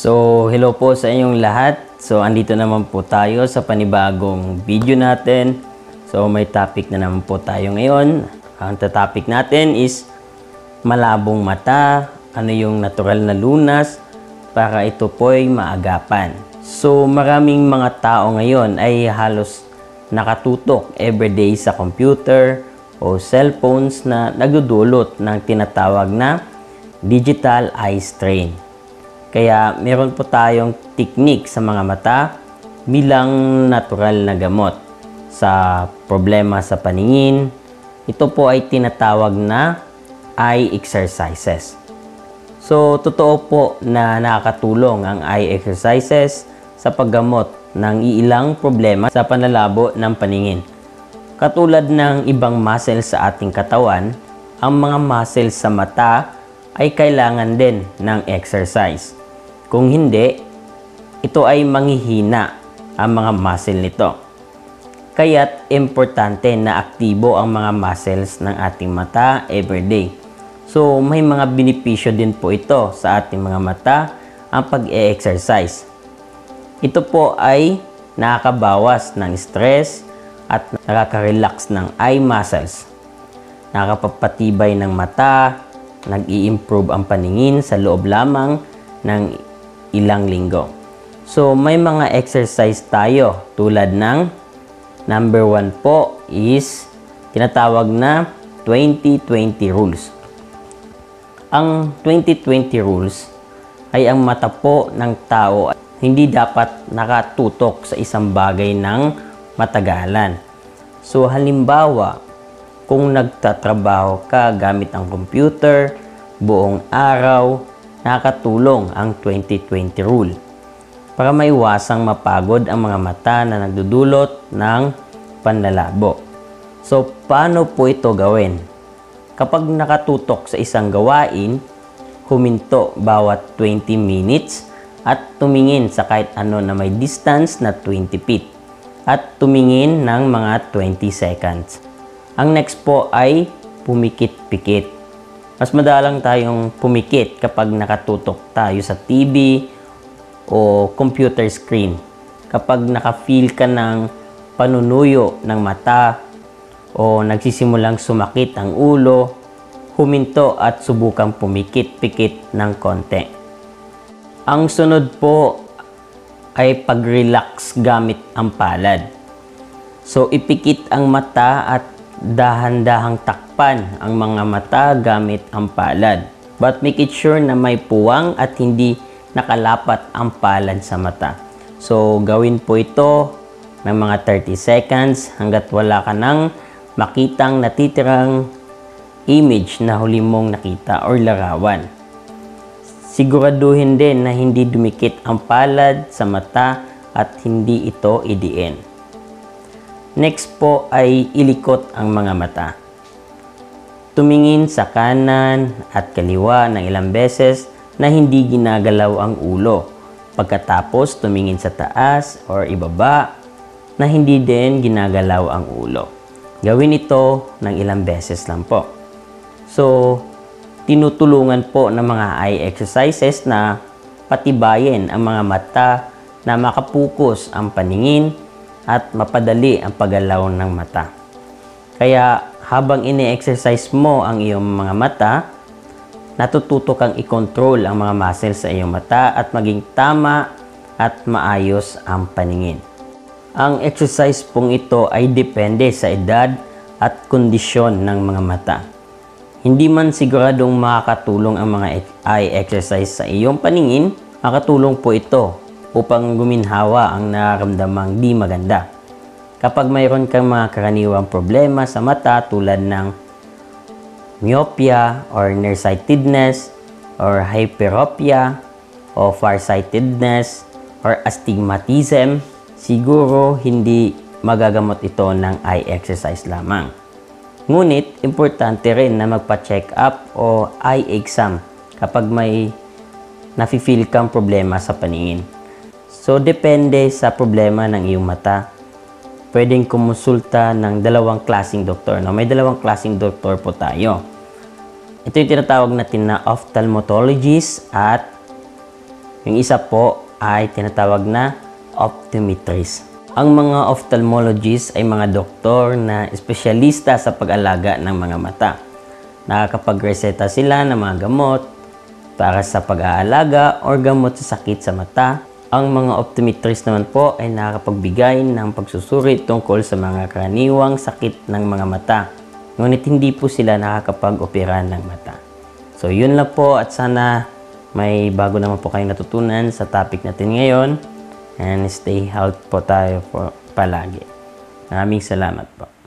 So, hello po sa inyong lahat. So, andito naman po tayo sa panibagong video natin. So, may topic na naman po tayo ngayon. Ang topic natin is malabong mata, ano yung natural na lunas, para ito po ay maagapan. So, maraming mga tao ngayon ay halos nakatutok everyday sa computer o cellphones na nagdudulot ng tinatawag na digital eye strain. Kaya meron po tayong technique sa mga mata bilang natural na gamot sa problema sa paningin. Ito po ay tinatawag na eye exercises. So, totoo po na nakakatulong ang eye exercises sa paggamot ng iilang problema sa panlalabo ng paningin. Katulad ng ibang muscles sa ating katawan, ang mga muscles sa mata ay kailangan din ng exercise. Kung hindi, ito ay manghihina ang mga muscle nito. Kaya't importante na aktibo ang mga muscles ng ating mata everyday. So may mga benepisyo din po ito sa ating mga mata ang pag-e-exercise. Ito po ay nakakabawas ng stress at nakaka-relax ng eye muscles. Nakapapatibay ng mata, nag-i-improve ang paningin sa loob lamang ng ilang linggo. So, may mga exercise tayo tulad ng number one po is tinatawag na 20-20 rules. Ang 20-20 rules ay ang mata po ng tao hindi dapat nakatutok sa isang bagay ng matagalan. So halimbawa, kung nagtatrabaho ka gamit ang computer buong araw, nakatulong ang 20-20 rule para maiwasang mapagod ang mga mata na nagdudulot ng panlalabo. So, paano po ito gawin? Kapag nakatutok sa isang gawain, huminto bawat 20 minutes at tumingin sa kahit ano na may distance na 20 feet at tumingin ng mga 20 seconds. Ang next po ay pumikit-pikit mas madalang tayong pumikit kapag nakatutok tayo sa TV o computer screen. Kapag naka-feel ka ng panunuyo ng mata o nagsisimulang sumakit ang ulo, huminto at subukang pumikit-pikit ng konti. Ang sunod po ay pag-relax gamit ang palad. So ipikit ang mata at dahan-dahang takpan ang mga mata gamit ang palad. But make it sure na may puwang at hindi nakalapat ang palad sa mata. So, gawin po ito ng mga 30 seconds hanggat wala ka nang makitang natitirang image na huli mong nakita or larawan. Siguraduhin din na hindi dumikit ang palad sa mata at hindi ito idiin. Next po ay ilikot ang mga mata. Tumingin sa kanan at kaliwa ng ilang beses na hindi ginagalaw ang ulo. Pagkatapos tumingin sa taas or ibaba na hindi din ginagalaw ang ulo. Gawin ito ng ilang beses lang po. So, tinutulungan po ng mga eye exercises na patibayin ang mga mata na makapukus ang paningin at mapadali ang paggalaw ng mata. Kaya habang ini-exercise mo ang iyong mga mata, natututo kang i-control ang mga muscles sa iyong mata at maging tama at maayos ang paningin. Ang exercise pong ito ay depende sa edad at kondisyon ng mga mata. Hindi man siguradong makakatulong ang mga eye exercise sa iyong paningin, makatulong po ito upang guminhawa ang nararamdamang di maganda. Kapag mayroon kang mga karaniwang problema sa mata tulad ng myopia or nearsightedness or hyperopia o farsightedness or astigmatism, siguro hindi magagamot ito ng eye exercise lamang. Ngunit, importante rin na magpa-check up o eye exam kapag may nafe-feel kang problema sa paningin. So, depende sa problema ng iyong mata. Pwedeng kumonsulta ng dalawang klasing doktor. No? May dalawang klasing doktor po tayo. Ito yung tinatawag natin na ophthalmologist at Yung isa po ay tinatawag na optometrist. Ang mga ophthalmologists ay mga doktor na espesyalista sa pag-alaga ng mga mata. Nakakapagreseta sila ng mga gamot para sa pag-aalaga o gamot sa sakit sa mata. Ang mga optometrist naman po ay nakakapagbigay ng pagsusuri tungkol sa mga karaniwang sakit ng mga mata. Ngunit hindi po sila nakakapag-opera ng mata. So yun lang po at sana may bago naman po kayong natutunan sa topic natin ngayon. And stay healthy po tayo po palagi. Maraming salamat po.